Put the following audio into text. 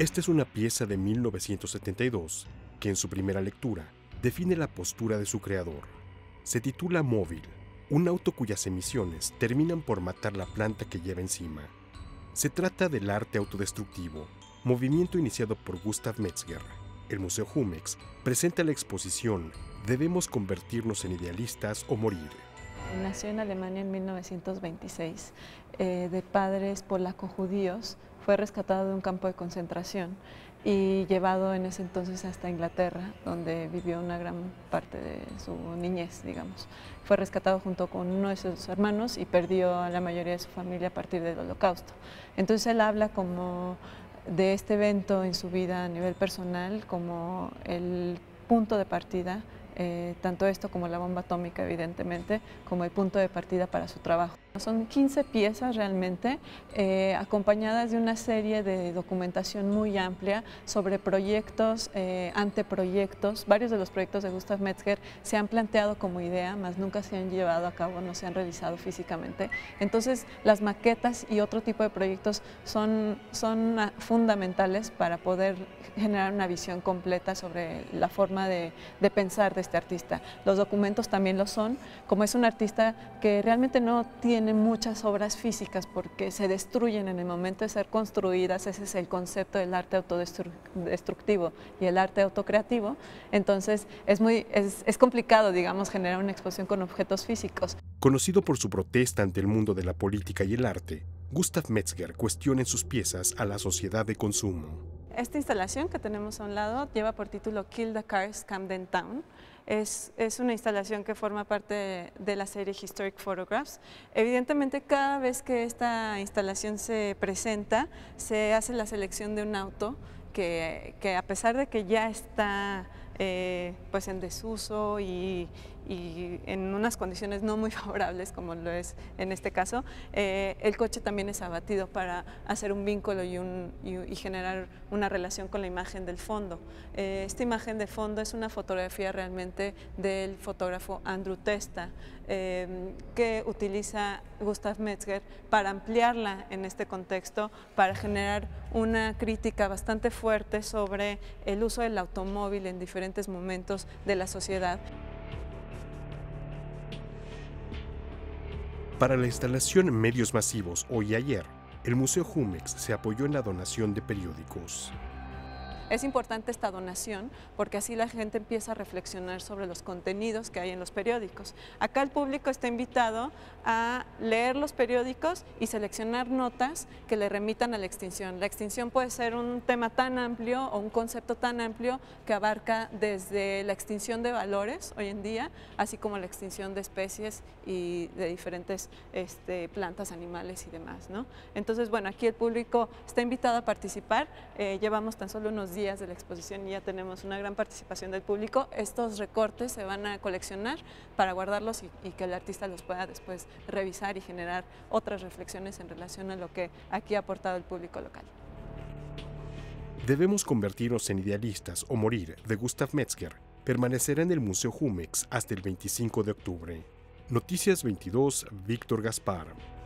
Esta es una pieza de 1972 que en su primera lectura define la postura de su creador. Se titula Móvil, un auto cuyas emisiones terminan por matar la planta que lleva encima. Se trata del arte autodestructivo, movimiento iniciado por Gustav Metzger. El Museo Jumex presenta la exposición Debemos convertirnos en idealistas o morir. Nació en Alemania en 1926, eh, de padres polaco-judíos, fue rescatado de un campo de concentración y llevado en ese entonces hasta Inglaterra, donde vivió una gran parte de su niñez, digamos. Fue rescatado junto con uno de sus hermanos y perdió a la mayoría de su familia a partir del holocausto. Entonces él habla como de este evento en su vida a nivel personal como el punto de partida eh, tanto esto como la bomba atómica, evidentemente, como el punto de partida para su trabajo. Son 15 piezas realmente, eh, acompañadas de una serie de documentación muy amplia sobre proyectos, eh, anteproyectos. Varios de los proyectos de Gustav Metzger se han planteado como idea, mas nunca se han llevado a cabo, no se han realizado físicamente. Entonces, las maquetas y otro tipo de proyectos son, son fundamentales para poder generar una visión completa sobre la forma de, de pensar de este artista. Los documentos también lo son, como es un artista que realmente no tiene tienen muchas obras físicas porque se destruyen en el momento de ser construidas, ese es el concepto del arte autodestructivo y el arte autocreativo, entonces es, muy, es, es complicado, digamos, generar una exposición con objetos físicos. Conocido por su protesta ante el mundo de la política y el arte, Gustav Metzger cuestiona en sus piezas a la sociedad de consumo. Esta instalación que tenemos a un lado lleva por título Kill the Cars, Camden Town. Es, es, una instalación que forma parte de la serie Historic Photographs. Evidentemente, cada vez que esta instalación se presenta, se hace la selección de un auto que, que a pesar de que ya está eh, pues en desuso y, en unas condiciones no muy favorables como lo es en este caso, eh, el coche también es abatido para hacer un vínculo y, un, y, generar una relación con la imagen del fondo. Eh, esta imagen de fondo es una fotografía realmente del fotógrafo Andrew Testa que utiliza Gustav Metzger para ampliarla en este contexto, para generar una crítica bastante fuerte sobre el uso del automóvil en diferentes momentos de la sociedad. Para la instalación Medios Masivos hoy y ayer, el Museo Jumex se apoyó en la donación de periódicos. Es importante esta donación porque así la gente empieza a reflexionar sobre los contenidos que hay en los periódicos. Acá el público está invitado a leer los periódicos y seleccionar notas que le remitan a la extinción. La extinción puede ser un tema tan amplio o un concepto tan amplio que abarca desde la extinción de valores hoy en día, así como la extinción de especies y de diferentes este, plantas, animales y demás. ¿no? Entonces, bueno, aquí el público está invitado a participar. Eh, llevamos tan solo unos días de la exposición y ya tenemos una gran participación del público. Estos recortes se van a coleccionar para guardarlos y, que el artista los pueda después revisar y generar otras reflexiones en relación a lo que aquí ha aportado el público local. Debemos convertirnos en idealistas o morir de Gustav Metzger permanecerá en el Museo Jumex hasta el 25 de octubre. Noticias 22, Víctor Gaspar.